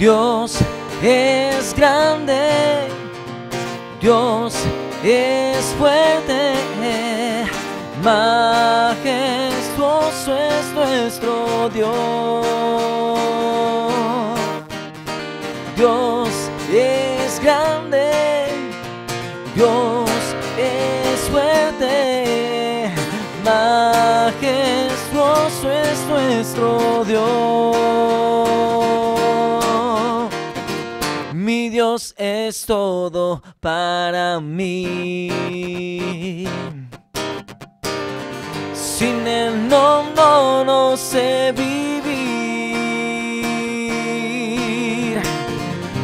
Dios es grande, Dios es fuerte, majestuoso es nuestro Dios. Dios es grande, Dios es fuerte, majestuoso es nuestro Dios. Es todo para mí. Sin Él no, no, no sé vivir.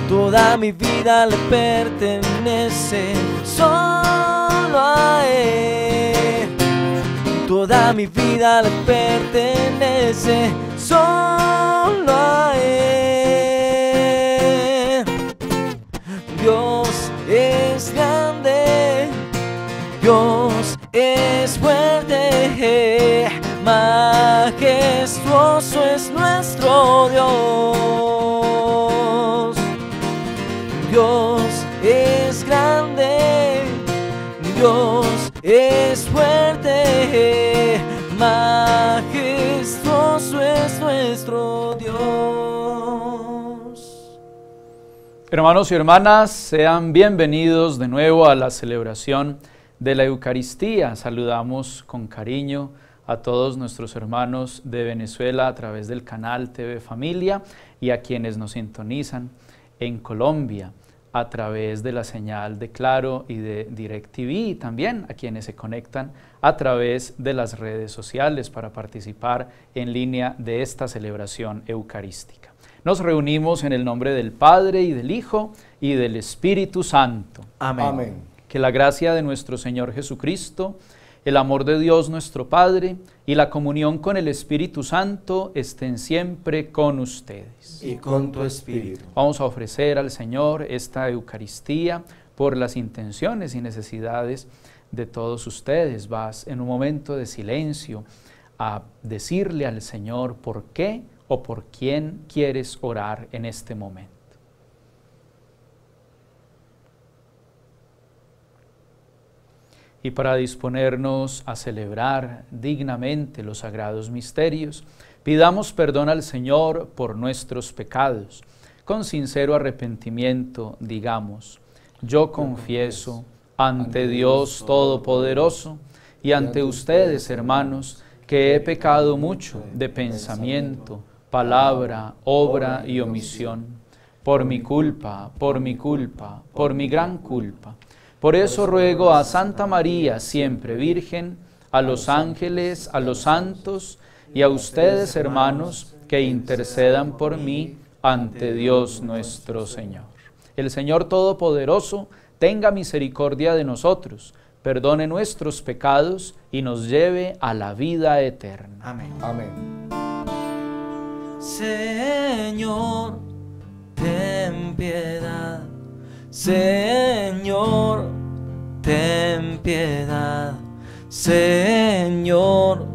Toda mi vida le pertenece solo a Él. Toda mi vida le pertenece solo a Él. Dios es fuerte, majestuoso es nuestro Dios. Dios es grande, Dios es fuerte, majestuoso es nuestro Dios. Hermanos y hermanas, sean bienvenidos de nuevo a la celebración de la Eucaristía. Saludamos con cariño a todos nuestros hermanos de Venezuela a través del canal TV Familia y a quienes nos sintonizan en Colombia a través de la señal de Claro y de DirecTV y también a quienes se conectan a través de las redes sociales para participar en línea de esta celebración eucarística. Nos reunimos en el nombre del Padre y del Hijo y del Espíritu Santo. Amén. Que la gracia de nuestro Señor Jesucristo, el amor de Dios nuestro Padre y la comunión con el Espíritu Santo estén siempre con ustedes. Y con tu espíritu. Vamos a ofrecer al Señor esta Eucaristía por las intenciones y necesidades de todos ustedes. Vas en un momento de silencio a decirle al Señor por qué o por quién quieres orar en este momento. Y para disponernos a celebrar dignamente los sagrados misterios, pidamos perdón al Señor por nuestros pecados. Con sincero arrepentimiento digamos, yo confieso ante Dios Todopoderoso y ante ustedes, hermanos, que he pecado mucho de pensamiento, palabra, obra y omisión, por mi culpa, por mi culpa, por mi gran culpa. Por eso ruego a Santa María, siempre Virgen, a los ángeles, a los santos y a ustedes, hermanos, que intercedan por mí ante Dios nuestro Señor. El Señor Todopoderoso tenga misericordia de nosotros, perdone nuestros pecados y nos lleve a la vida eterna. Amén. Amén. Señor, ten piedad. Señor, ten piedad. Señor,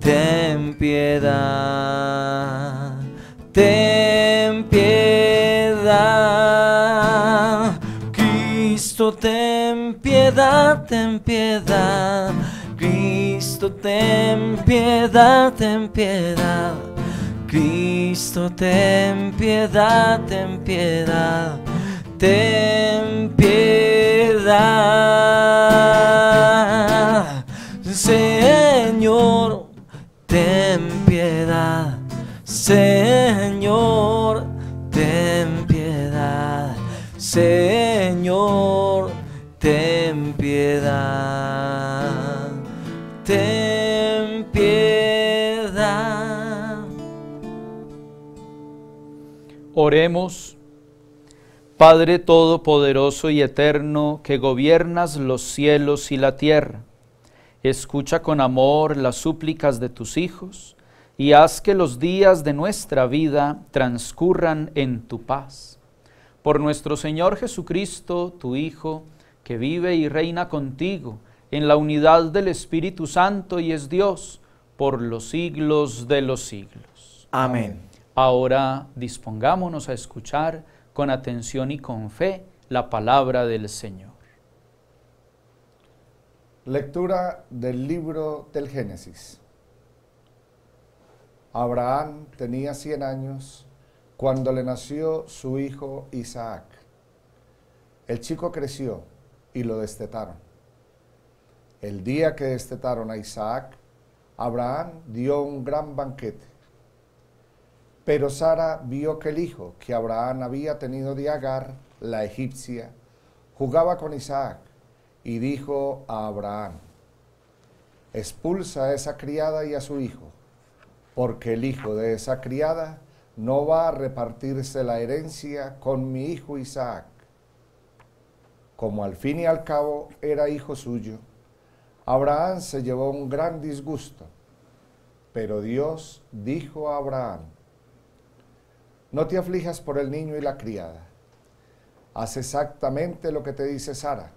ten piedad. Ten piedad. Cristo, ten piedad, ten piedad. Cristo, ten piedad, ten piedad. Cristo, ten piedad, ten piedad, ten piedad. Señor, ten piedad. Señor, ten piedad. Señor, ten piedad. Ten piedad. Oremos. Padre Todopoderoso y Eterno, que gobiernas los cielos y la tierra, escucha con amor las súplicas de tus hijos y haz que los días de nuestra vida transcurran en tu paz. Por nuestro Señor Jesucristo, tu Hijo, que vive y reina contigo en la unidad del Espíritu Santo y es Dios por los siglos de los siglos. Amén. Ahora dispongámonos a escuchar con atención y con fe la palabra del Señor. Lectura del libro del Génesis. Abraham tenía 100 años cuando le nació su hijo Isaac. El chico creció y lo destetaron. El día que destetaron a Isaac, Abraham dio un gran banquete. Pero Sara vio que el hijo que Abraham había tenido de Agar, la egipcia, jugaba con Isaac y dijo a Abraham, expulsa a esa criada y a su hijo, porque el hijo de esa criada no va a repartirse la herencia con mi hijo Isaac. Como al fin y al cabo era hijo suyo, Abraham se llevó un gran disgusto, pero Dios dijo a Abraham, no te aflijas por el niño y la criada, haz exactamente lo que te dice Sara,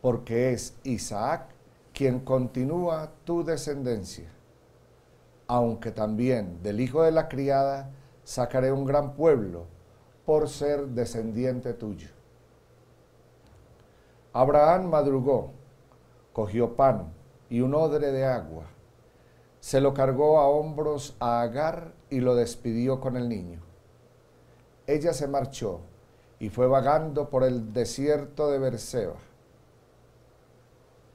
porque es Isaac quien continúa tu descendencia, aunque también del hijo de la criada sacaré un gran pueblo por ser descendiente tuyo. Abraham madrugó cogió pan y un odre de agua, se lo cargó a hombros a Agar y lo despidió con el niño. Ella se marchó y fue vagando por el desierto de Berseba.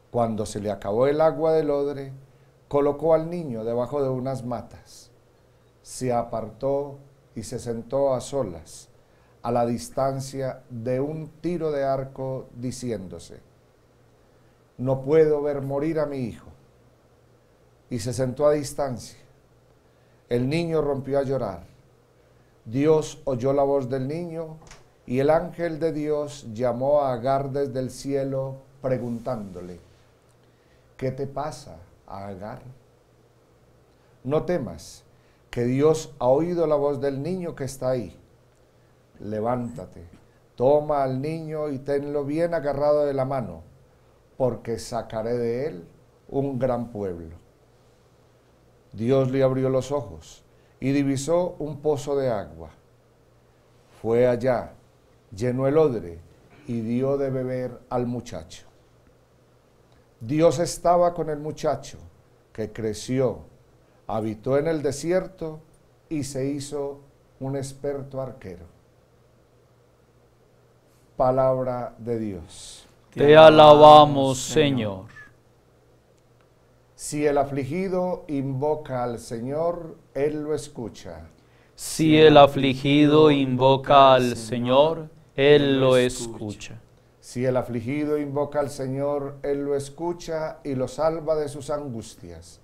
Cuando se le acabó el agua del odre, colocó al niño debajo de unas matas. Se apartó y se sentó a solas, a la distancia de un tiro de arco, diciéndose, no puedo ver morir a mi hijo. Y se sentó a distancia. El niño rompió a llorar. Dios oyó la voz del niño y el ángel de Dios llamó a Agar desde el cielo preguntándole, ¿qué te pasa, Agar? No temas, que Dios ha oído la voz del niño que está ahí. Levántate, toma al niño y tenlo bien agarrado de la mano porque sacaré de él un gran pueblo. Dios le abrió los ojos y divisó un pozo de agua. Fue allá, llenó el odre y dio de beber al muchacho. Dios estaba con el muchacho, que creció, habitó en el desierto y se hizo un experto arquero. Palabra de Dios. Te alabamos, Señor. Si el afligido invoca al Señor, Él lo escucha. Si el afligido invoca al Señor, Él lo escucha. Si el afligido invoca al Señor, Él lo escucha y lo salva de sus angustias.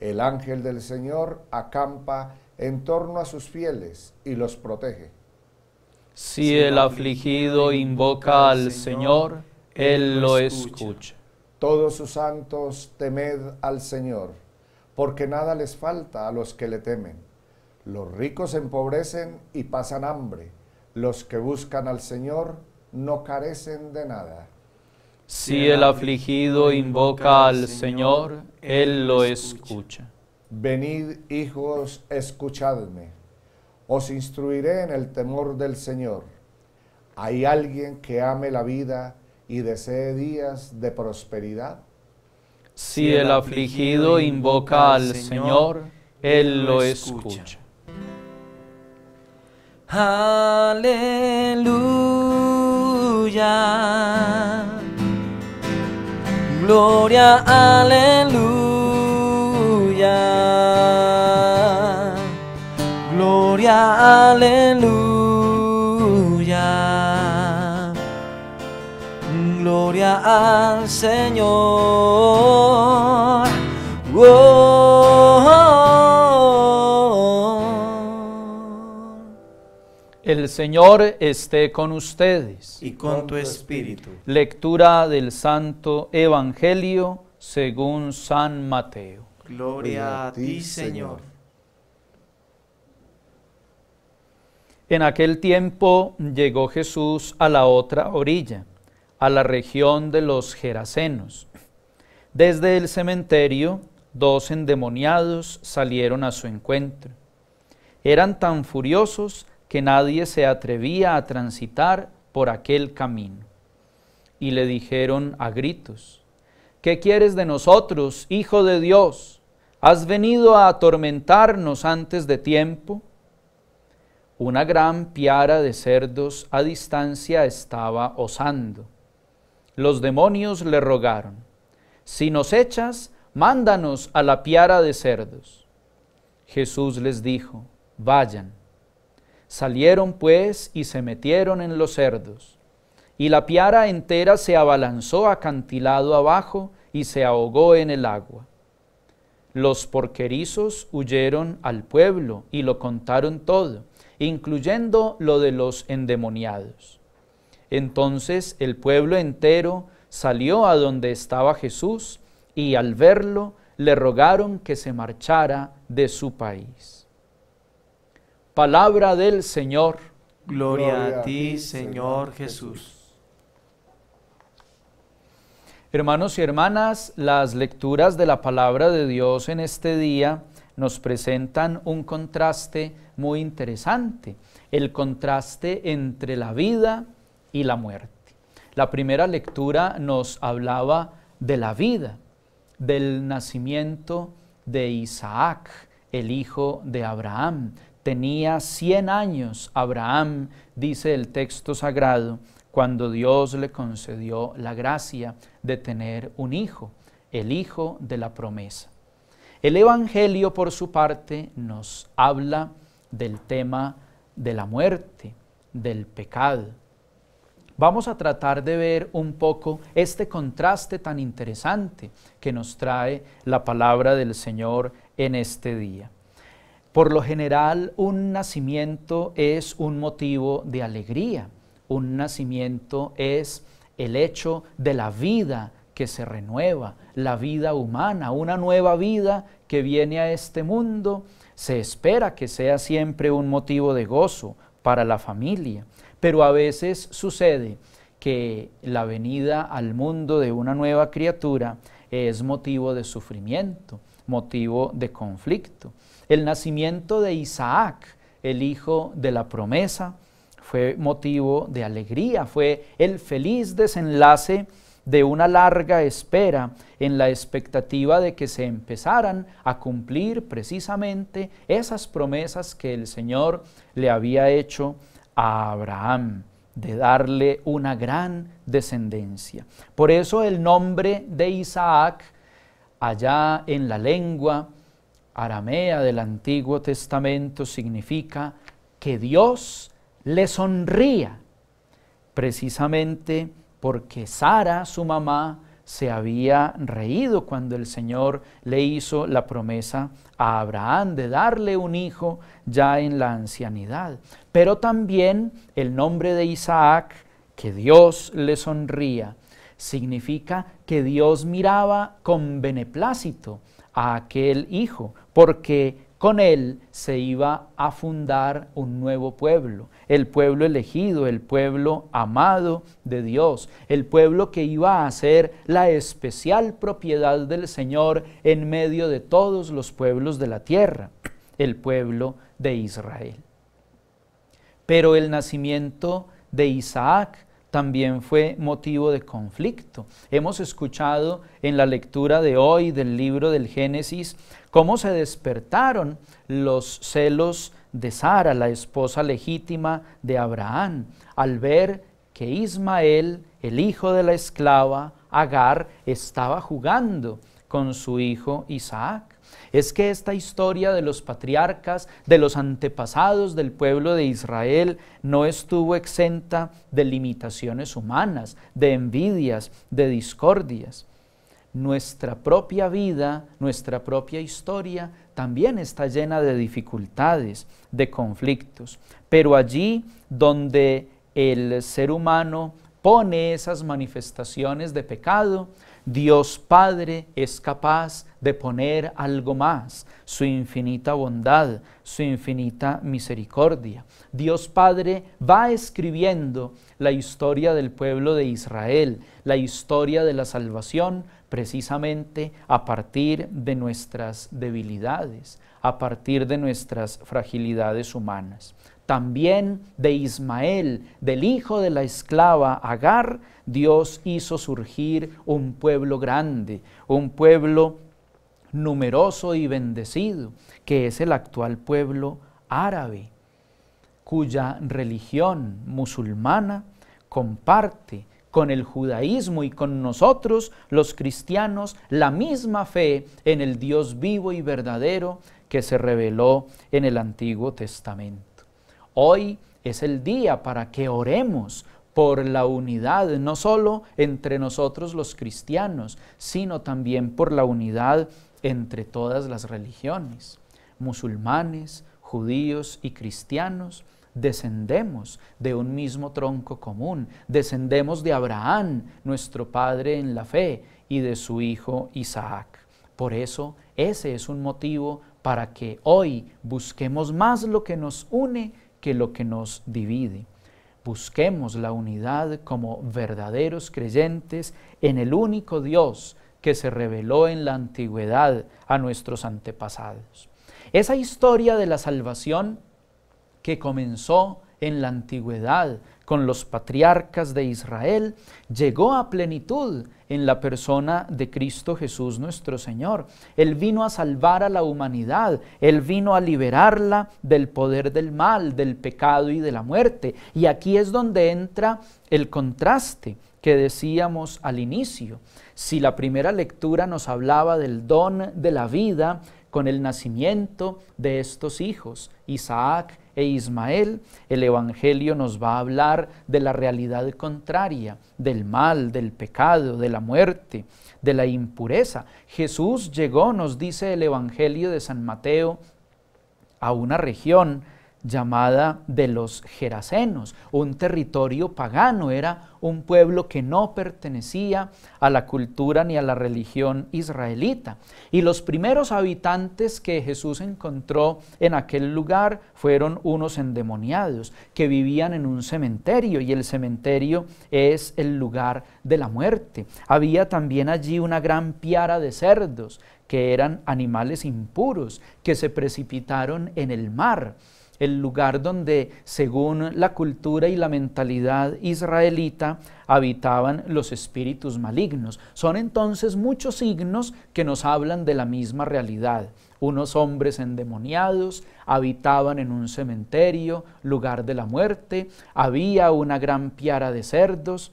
El ángel del Señor acampa en torno a sus fieles y los protege. Si el afligido invoca al Señor, él lo escucha. Todos sus santos, temed al Señor, porque nada les falta a los que le temen. Los ricos empobrecen y pasan hambre. Los que buscan al Señor no carecen de nada. Si el afligido invoca al Señor, Él lo escucha. Venid, hijos, escuchadme. Os instruiré en el temor del Señor. Hay alguien que ame la vida y desee días de prosperidad? Si el afligido invoca al Señor, Él lo escucha. Aleluya. Gloria, aleluya. Gloria, aleluya. Al Señor. El Señor esté con ustedes. Y con tu espíritu. Lectura del Santo Evangelio según San Mateo. Gloria a ti, Señor. En aquel tiempo llegó Jesús a la otra orilla a la región de los Gerasenos. Desde el cementerio, dos endemoniados salieron a su encuentro Eran tan furiosos que nadie se atrevía a transitar por aquel camino. Y le dijeron a gritos, ¿qué quieres de nosotros, Hijo de Dios? ¿Has venido a atormentarnos antes de tiempo? Una gran piara de cerdos a distancia estaba osando. Los demonios le rogaron, si nos echas, mándanos a la piara de cerdos. Jesús les dijo, vayan. Salieron pues y se metieron en los cerdos, y la piara entera se abalanzó acantilado abajo y se ahogó en el agua. Los porquerizos huyeron al pueblo y lo contaron todo, incluyendo lo de los endemoniados. Entonces el pueblo entero salió a donde estaba Jesús y al verlo le rogaron que se marchara de su país. Palabra del Señor. Gloria, a ti, Señor Jesús. Hermanos y hermanas, las lecturas de la palabra de Dios en este día nos presentan un contraste muy interesante, el contraste entre la vida y la muerte. La primera lectura nos hablaba de la vida, del nacimiento de Isaac, el hijo de Abraham. Tenía 100 años Abraham, dice el texto sagrado, cuando Dios le concedió la gracia de tener un hijo, el hijo de la promesa. El Evangelio, por su parte, nos habla del tema de la muerte, del pecado. Vamos a tratar de ver un poco este contraste tan interesante que nos trae la palabra del Señor en este día. Por lo general, un nacimiento es un motivo de alegría. Un nacimiento es el hecho de la vida que se renueva, la vida humana, una nueva vida que viene a este mundo. Se espera que sea siempre un motivo de gozo para la familia. Pero a veces sucede que la venida al mundo de una nueva criatura es motivo de sufrimiento, motivo de conflicto. El nacimiento de Isaac, el hijo de la promesa, fue motivo de alegría, fue el feliz desenlace de una larga espera en la expectativa de que se empezaran a cumplir precisamente esas promesas que el Señor le había hecho a Abraham de darle una gran descendencia. Por eso el nombre de Isaac, allá en la lengua aramea del Antiguo Testamento, significa que Dios le sonría, precisamente porque Sara, su mamá, se había reído cuando el Señor le hizo la promesa a Abraham de darle un hijo ya en la ancianidad. Pero también el nombre de Isaac, que Dios le sonría, significa que Dios miraba con beneplácito a aquel hijo, porque con él se iba a fundar un nuevo pueblo, el pueblo elegido, el pueblo amado de Dios, el pueblo que iba a ser la especial propiedad del Señor en medio de todos los pueblos de la tierra, el pueblo de Israel. Pero el nacimiento de Isaac también fue motivo de conflicto. Hemos escuchado en la lectura de hoy del libro del Génesis cómo se despertaron los celos de Sara, la esposa legítima de Abraham, al ver que Ismael, el hijo de la esclava, Agar, estaba jugando con su hijo Isaac es que esta historia de los patriarcas, de los antepasados del pueblo de Israel, no estuvo exenta de limitaciones humanas, de envidias, de discordias. Nuestra propia vida, nuestra propia historia también está llena de dificultades, de conflictos. Pero allí donde el ser humano pone esas manifestaciones de pecado, Dios Padre es capaz de poner algo más, su infinita bondad, su infinita misericordia. Dios Padre va escribiendo la historia del pueblo de Israel, la historia de la salvación, precisamente a partir de nuestras debilidades, a partir de nuestras fragilidades humanas. También de Ismael, del hijo de la esclava Agar, Dios hizo surgir un pueblo grande, un pueblo numeroso y bendecido, que es el actual pueblo árabe, cuya religión musulmana comparte con el judaísmo y con nosotros, los cristianos, la misma fe en el Dios vivo y verdadero que se reveló en el Antiguo Testamento. Hoy es el día para que oremos por la unidad, no solo entre nosotros los cristianos, sino también por la unidad entre todas las religiones, musulmanes, judíos y cristianos, descendemos de un mismo tronco común, descendemos de Abraham, nuestro Padre en la fe, y de su Hijo Isaac. Por eso, ese es un motivo para que hoy busquemos más lo que nos une que lo que nos divide. Busquemos la unidad como verdaderos creyentes en el único Dios que se reveló en la antigüedad a nuestros antepasados. Esa historia de la salvación que comenzó en la antigüedad con los patriarcas de Israel, llegó a plenitud en la persona de Cristo Jesús nuestro Señor. Él vino a salvar a la humanidad, Él vino a liberarla del poder del mal, del pecado y de la muerte. Y aquí es donde entra el contraste que decíamos al inicio. Si la primera lectura nos hablaba del don de la vida con el nacimiento de estos hijos, Isaac e Ismael, el Evangelio nos va a hablar de la realidad contraria, del mal, del pecado, de la muerte, de la impureza. Jesús llegó, nos dice el Evangelio de San Mateo, a una región llamada de los Gerasenos, un territorio pagano, era un pueblo que no pertenecía a la cultura ni a la religión israelita. Y los primeros habitantes que Jesús encontró en aquel lugar fueron unos endemoniados que vivían en un cementerio y el cementerio es el lugar de la muerte. Había también allí una gran piara de cerdos que eran animales impuros que se precipitaron en el mar el lugar donde, según la cultura y la mentalidad israelita, habitaban los espíritus malignos. Son entonces muchos signos que nos hablan de la misma realidad. Unos hombres endemoniados habitaban en un cementerio, lugar de la muerte, había una gran piara de cerdos,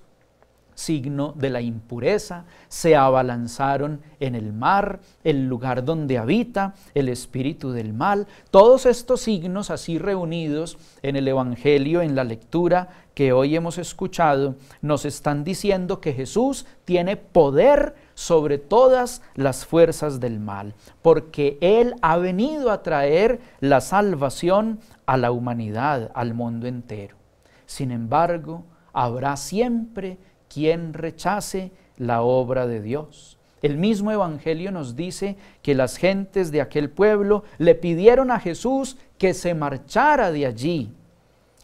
signo de la impureza, se abalanzaron en el mar, el lugar donde habita el espíritu del mal. Todos estos signos así reunidos en el Evangelio, en la lectura que hoy hemos escuchado, nos están diciendo que Jesús tiene poder sobre todas las fuerzas del mal, porque Él ha venido a traer la salvación a la humanidad, al mundo entero. Sin embargo, habrá siempre quien rechace la obra de Dios. El mismo Evangelio nos dice que las gentes de aquel pueblo le pidieron a Jesús que se marchara de allí.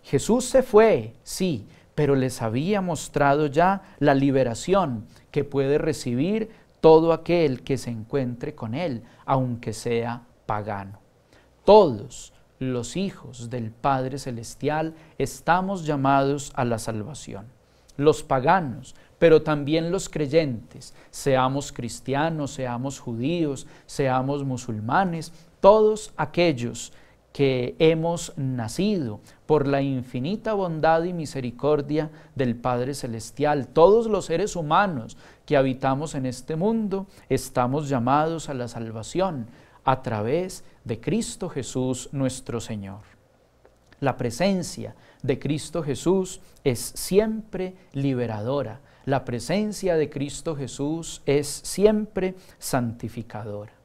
Jesús se fue, sí, pero les había mostrado ya la liberación que puede recibir todo aquel que se encuentre con Él, aunque sea pagano. Todos los hijos del Padre Celestial estamos llamados a la salvación los paganos, pero también los creyentes, seamos cristianos, seamos judíos, seamos musulmanes, todos aquellos que hemos nacido por la infinita bondad y misericordia del Padre Celestial, todos los seres humanos que habitamos en este mundo, estamos llamados a la salvación a través de Cristo Jesús nuestro Señor. La presencia de Cristo Jesús es siempre liberadora. La presencia de Cristo Jesús es siempre santificadora.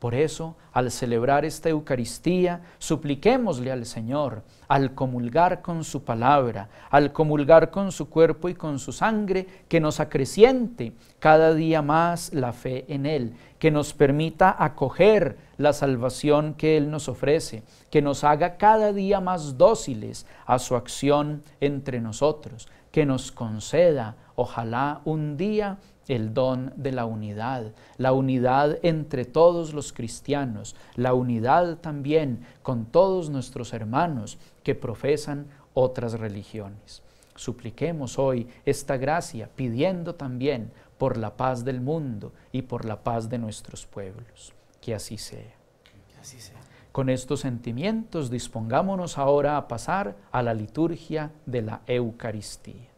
Por eso, al celebrar esta Eucaristía, supliquémosle al Señor, al comulgar con su palabra, al comulgar con su cuerpo y con su sangre, que nos acreciente cada día más la fe en Él, que nos permita acoger la salvación que Él nos ofrece, que nos haga cada día más dóciles a su acción entre nosotros, que nos conceda, ojalá un día, el don de la unidad, la unidad entre todos los cristianos, la unidad también con todos nuestros hermanos que profesan otras religiones. Supliquemos hoy esta gracia pidiendo también por la paz del mundo y por la paz de nuestros pueblos. Que así sea. Con estos sentimientos dispongámonos ahora a pasar a la liturgia de la Eucaristía.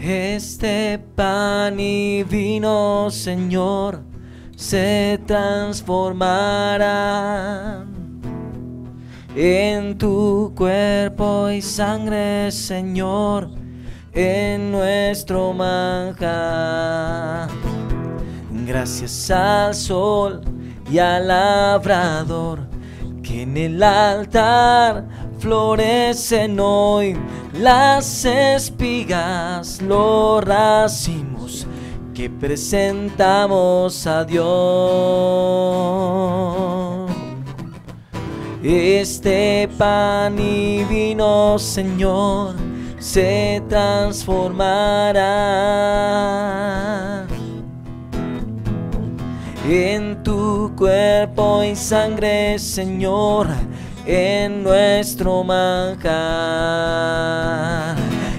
Este pan y vino, Señor, se transformará en tu cuerpo y sangre, Señor, en nuestro manjar. Gracias al sol y al labrador que en el altar florecen hoy las espigas, los racimos que presentamos a Dios. Este pan y vino, Señor, se transformará en tu cuerpo y sangre, Señor en nuestro manjar.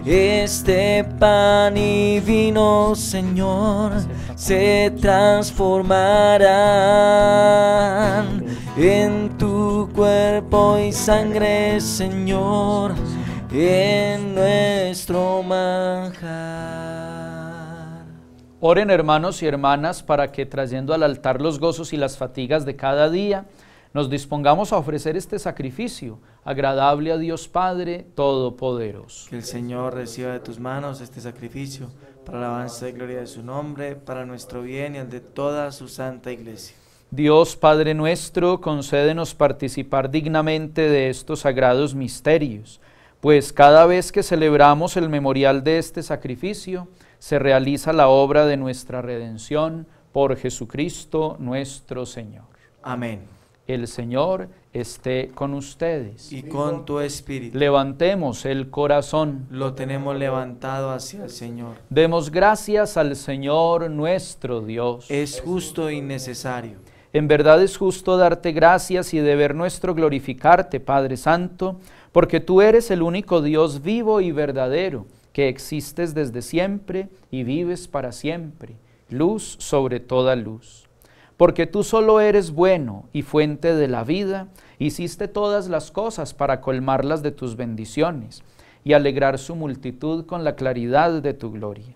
Este pan y vino, Señor, se transformarán en tu cuerpo y sangre, Señor, en nuestro manjar. Oren hermanos y hermanas para que trayendo al altar los gozos y las fatigas de cada día, nos dispongamos a ofrecer este sacrificio agradable a Dios Padre Todopoderoso. Que el Señor reciba de tus manos este sacrificio para la alabanza y gloria de su nombre, para nuestro bien y el de toda su santa iglesia. Dios Padre nuestro, concédenos participar dignamente de estos sagrados misterios, pues cada vez que celebramos el memorial de este sacrificio, se realiza la obra de nuestra redención por Jesucristo nuestro Señor. Amén. El Señor esté con ustedes. Y con tu espíritu. Levantemos el corazón. Lo tenemos levantado hacia el Señor. Demos gracias al Señor nuestro Dios. Es justo y necesario. En verdad es justo darte gracias y deber nuestro glorificarte, Padre Santo, porque tú eres el único Dios vivo y verdadero, que existes desde siempre y vives para siempre, luz sobre toda luz porque tú solo eres bueno y fuente de la vida, hiciste todas las cosas para colmarlas de tus bendiciones y alegrar su multitud con la claridad de tu gloria.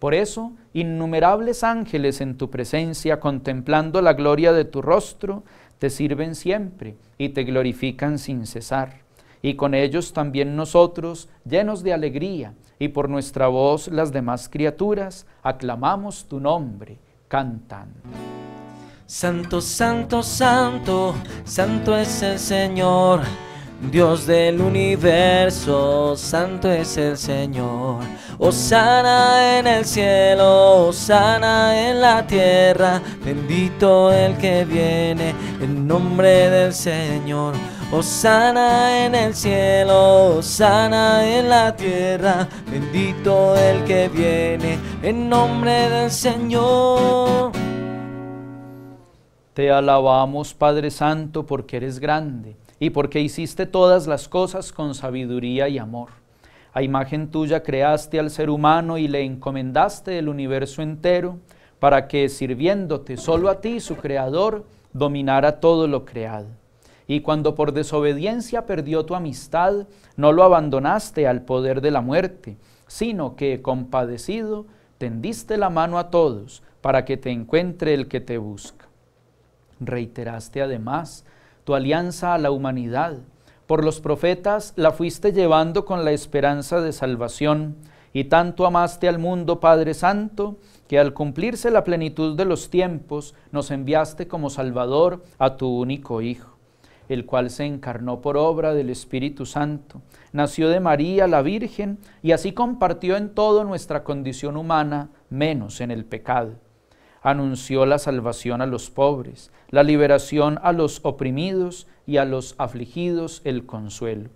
Por eso, innumerables ángeles en tu presencia, contemplando la gloria de tu rostro, te sirven siempre y te glorifican sin cesar. Y con ellos también nosotros, llenos de alegría, y por nuestra voz las demás criaturas, aclamamos tu nombre, cantando. Santo, santo, santo, santo es el Señor, Dios del universo, santo es el Señor. Osana en el cielo, Osana en la tierra, bendito el que viene en nombre del Señor. Osana en el cielo, Osana en la tierra, bendito el que viene en nombre del Señor. Te alabamos, Padre Santo, porque eres grande y porque hiciste todas las cosas con sabiduría y amor. A imagen tuya creaste al ser humano y le encomendaste el universo entero para que, sirviéndote solo a ti, su Creador, dominara todo lo creado. Y cuando por desobediencia perdió tu amistad, no lo abandonaste al poder de la muerte, sino que, compadecido, tendiste la mano a todos para que te encuentre el que te busca. Reiteraste además tu alianza a la humanidad. Por los profetas la fuiste llevando con la esperanza de salvación, y tanto amaste al mundo, Padre Santo, que al cumplirse la plenitud de los tiempos nos enviaste como Salvador a tu único Hijo, el cual se encarnó por obra del Espíritu Santo, nació de María la Virgen y así compartió en todo nuestra condición humana, menos en el pecado anunció la salvación a los pobres, la liberación a los oprimidos y a los afligidos el consuelo.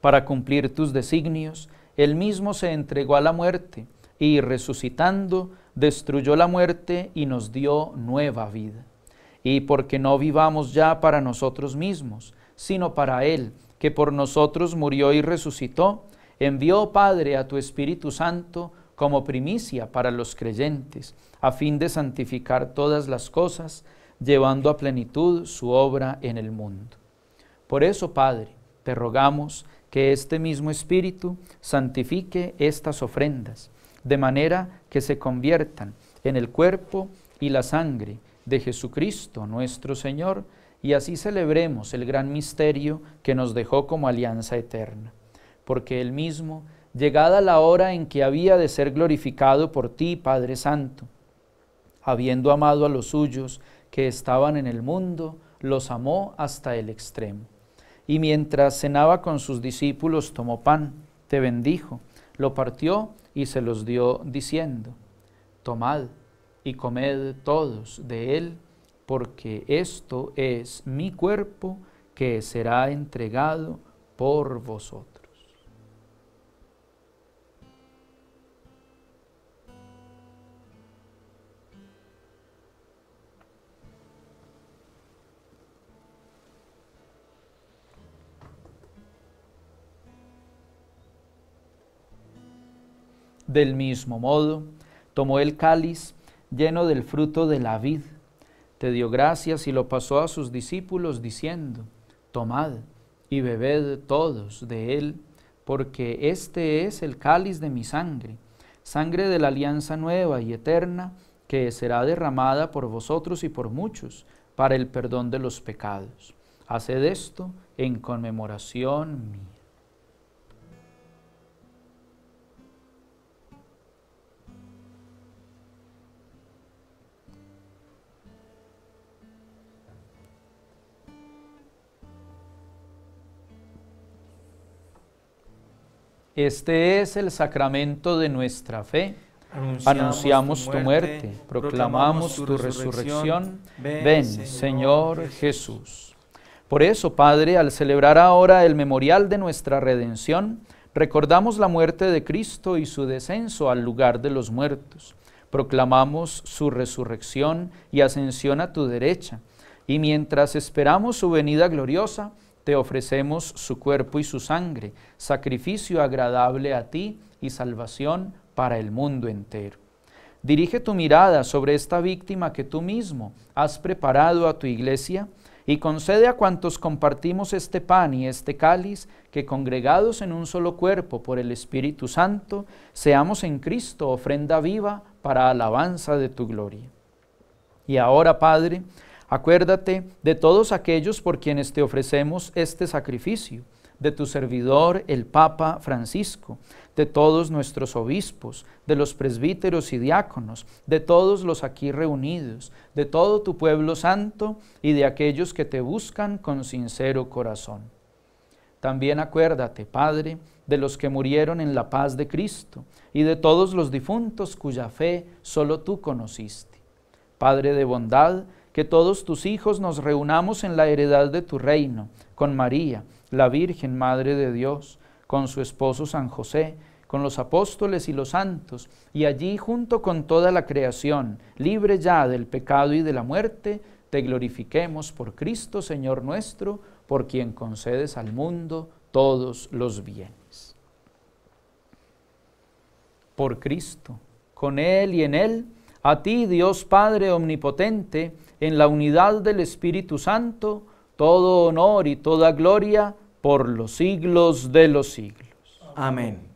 Para cumplir tus designios, él mismo se entregó a la muerte y resucitando destruyó la muerte y nos dio nueva vida. Y porque no vivamos ya para nosotros mismos, sino para Él, que por nosotros murió y resucitó, envió, Padre, a tu Espíritu Santo como primicia para los creyentes, a fin de santificar todas las cosas, llevando a plenitud su obra en el mundo. Por eso, Padre, te rogamos que este mismo Espíritu santifique estas ofrendas, de manera que se conviertan en el cuerpo y la sangre de Jesucristo nuestro Señor, y así celebremos el gran misterio que nos dejó como alianza eterna, porque Él mismo, llegada la hora en que había de ser glorificado por ti, Padre Santo, habiendo amado a los suyos que estaban en el mundo, los amó hasta el extremo. Y mientras cenaba con sus discípulos, tomó pan, te bendijo, lo partió y se los dio diciendo, Tomad y comed todos de él, porque esto es mi cuerpo que será entregado por vosotros. Del mismo modo, tomó el cáliz lleno del fruto de la vid, te dio gracias y lo pasó a sus discípulos diciendo, tomad y bebed todos de él, porque este es el cáliz de mi sangre, sangre de la alianza nueva y eterna, que será derramada por vosotros y por muchos para el perdón de los pecados. Haced esto en conmemoración mía. Este es el sacramento de nuestra fe. Anunciamos, tu muerte, proclamamos tu resurrección. Ven, Señor Jesús. Por eso, Padre, al celebrar ahora el memorial de nuestra redención, recordamos la muerte de Cristo y su descenso al lugar de los muertos. Proclamamos su resurrección y ascensión a tu derecha. Y mientras esperamos su venida gloriosa, te ofrecemos su cuerpo y su sangre, sacrificio agradable a ti y salvación para el mundo entero. Dirige tu mirada sobre esta víctima que tú mismo has preparado a tu iglesia y concede a cuantos compartimos este pan y este cáliz que congregados en un solo cuerpo por el Espíritu Santo, seamos en Cristo ofrenda viva para alabanza de tu gloria. Y ahora, Padre, Acuérdate de todos aquellos por quienes te ofrecemos este sacrificio, de tu servidor el Papa Francisco, de todos nuestros obispos, de los presbíteros y diáconos, de todos los aquí reunidos, de todo tu pueblo santo y de aquellos que te buscan con sincero corazón. También acuérdate, Padre, de los que murieron en la paz de Cristo y de todos los difuntos cuya fe solo tú conociste. Padre de bondad, que todos tus hijos nos reunamos en la heredad de tu reino, con María, la Virgen Madre de Dios, con su esposo San José, con los apóstoles y los santos, y allí junto con toda la creación, libre ya del pecado y de la muerte, te glorifiquemos por Cristo, Señor nuestro, por quien concedes al mundo todos los bienes. Por Cristo, con Él y en Él, a ti, Dios Padre Omnipotente, en la unidad del Espíritu Santo, todo honor y toda gloria por los siglos de los siglos. Amén.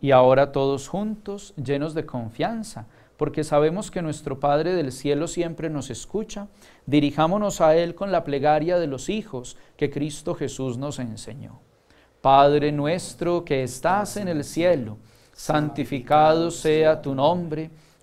Y ahora todos juntos, llenos de confianza, porque sabemos que nuestro Padre del cielo siempre nos escucha, dirijámonos a Él con la plegaria de los hijos que Cristo Jesús nos enseñó. Padre nuestro que estás en el cielo, santificado sea tu nombre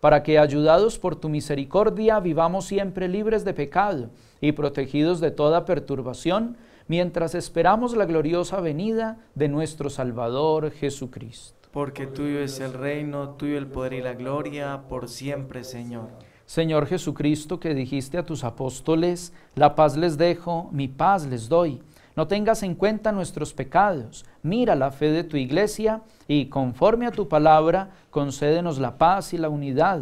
para que, ayudados por tu misericordia, vivamos siempre libres de pecado y protegidos de toda perturbación, mientras esperamos la gloriosa venida de nuestro Salvador Jesucristo. Porque tuyo es el reino, tuyo el poder y la gloria, por siempre, Señor. Señor Jesucristo, que dijiste a tus apóstoles, la paz les dejo, mi paz les doy. No tengas en cuenta nuestros pecados, mira la fe de tu iglesia y conforme a tu palabra, concédenos la paz y la unidad,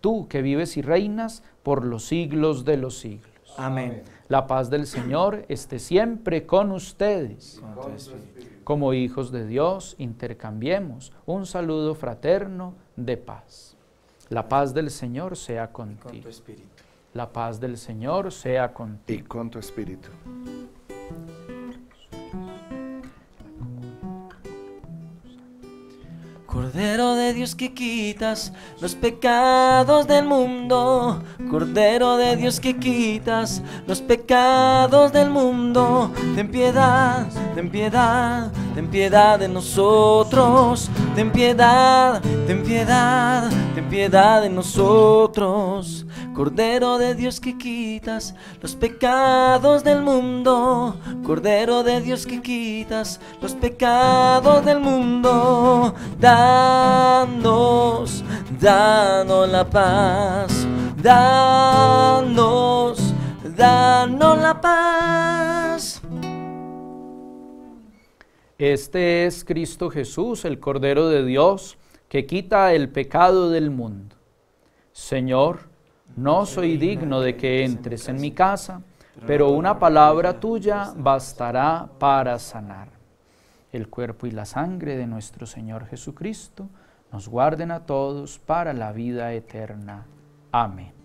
tú que vives y reinas por los siglos de los siglos. Amén. La paz del Señor esté siempre con ustedes. Como hijos de Dios, intercambiemos un saludo fraterno de paz. La paz del Señor sea contigo. La paz del Señor sea contigo. Y con tu espíritu. Cordero de Dios que quitas los pecados del mundo. Cordero de Dios que quitas los pecados del mundo. Ten piedad, ten piedad, ten piedad de nosotros. Ten piedad, ten piedad, ten piedad de nosotros. Cordero de Dios que quitas los pecados del mundo. Cordero de Dios que quitas los pecados del mundo. Danos, danos la paz. Danos, danos la paz. Este es Cristo Jesús, el Cordero de Dios, que quita el pecado del mundo. Señor, no soy digno de que entres en mi casa, pero una palabra tuya bastará para sanar. El cuerpo y la sangre de nuestro Señor Jesucristo nos guarden a todos para la vida eterna. Amén.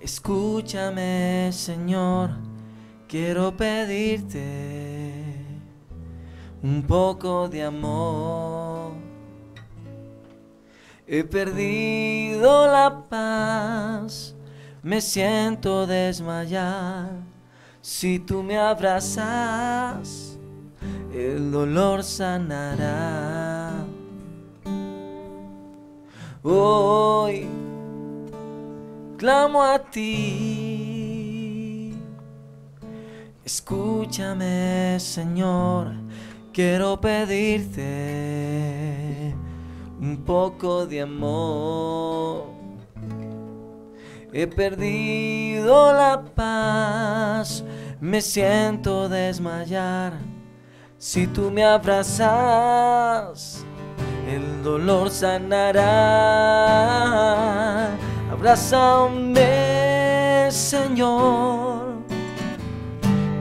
Escúchame, Señor, quiero pedirte un poco de amor. He perdido la paz, me siento desmayar. Si tú me abrazas, el dolor sanará. Hoy clamo a ti. Escúchame, Señor, quiero pedirte un poco de amor. He perdido la paz, me siento desmayar. Si tú me abrazas, el dolor sanará. Abrázame, Señor.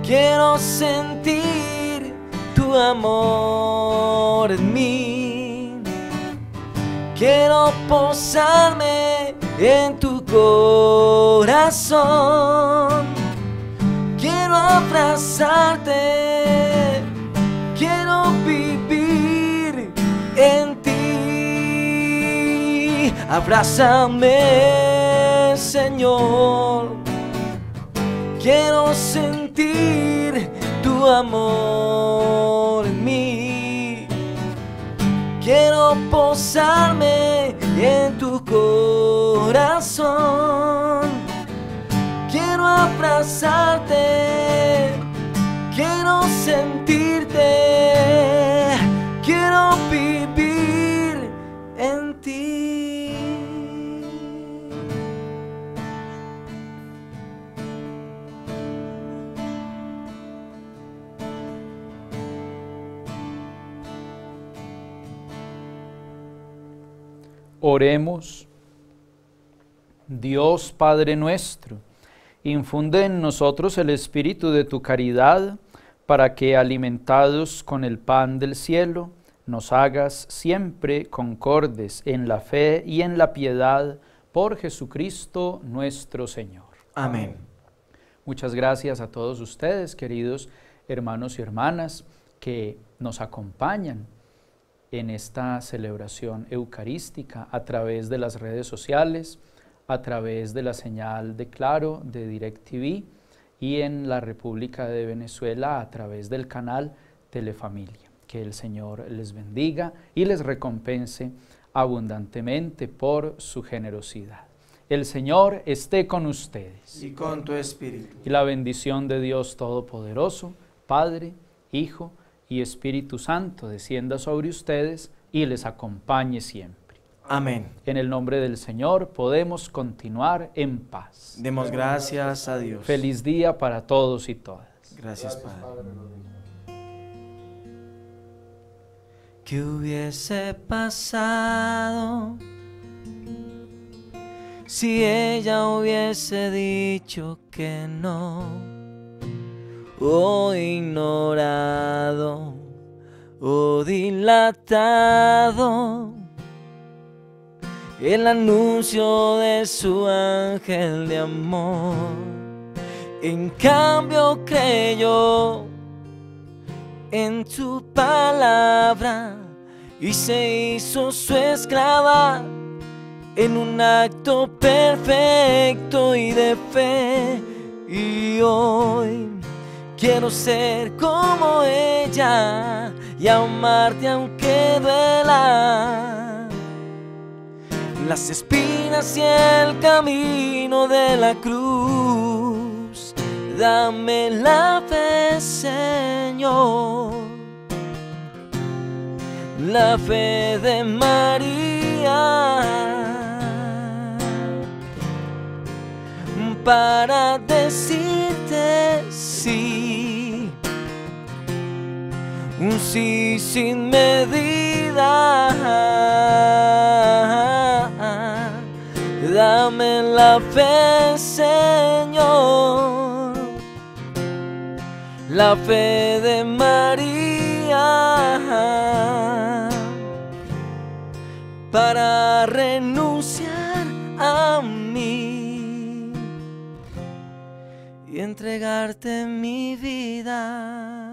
Quiero sentir tu amor en mí. Quiero posarme en tu corazón. Quiero abrazarte. Abrázame, Señor. Quiero sentir tu amor en mí. Quiero posarme en tu corazón. Quiero abrazarte. Quiero sentirte. Quiero Oremos. Dios Padre nuestro, infunde en nosotros el espíritu de tu caridad para que alimentados con el pan del cielo, nos hagas siempre concordes en la fe y en la piedad por Jesucristo nuestro Señor. Amén. Muchas gracias a todos ustedes, queridos hermanos y hermanas, que nos acompañan en esta celebración eucarística a través de las redes sociales, a través de la señal de Claro, de DirecTV y en la República de Venezuela a través del canal Telefamilia. Que el Señor les bendiga y les recompense abundantemente por su generosidad. El Señor esté con ustedes. Y con tu espíritu. Y la bendición de Dios Todopoderoso, Padre, Hijo y Espíritu Santo descienda sobre ustedes y les acompañe siempre. Amén. En el nombre del Señor podemos continuar en paz. Demos gracias a Dios. Feliz día para todos y todas. Gracias, Padre. ¿Qué hubiese pasado si ella hubiese dicho que no? O ignorado o dilatado el anuncio de su ángel de amor. En cambio creyó en tu palabra y se hizo su esclava en un acto perfecto y de fe. Y hoy quiero ser como ella y amarte aunque duela. Las espinas y el camino de la cruz, dame la fe, Señor. La fe de María. Para decirte un sí sin medida. Dame la fe, Señor, la fe de María para renunciar a mí y entregarte mi vida.